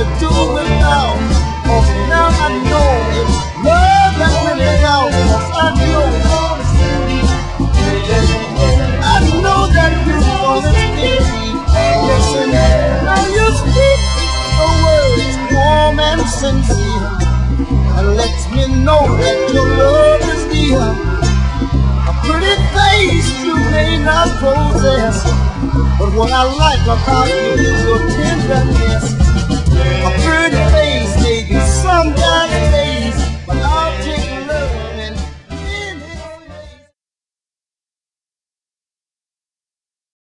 to do without. Oh, now I know it's love that really counts. I know. I know that you're gonna stay. Listen, now you speak the words warm and sincere. And let me know that your love is dear. A pretty face you may not possess. But what I like about you is your tenderness.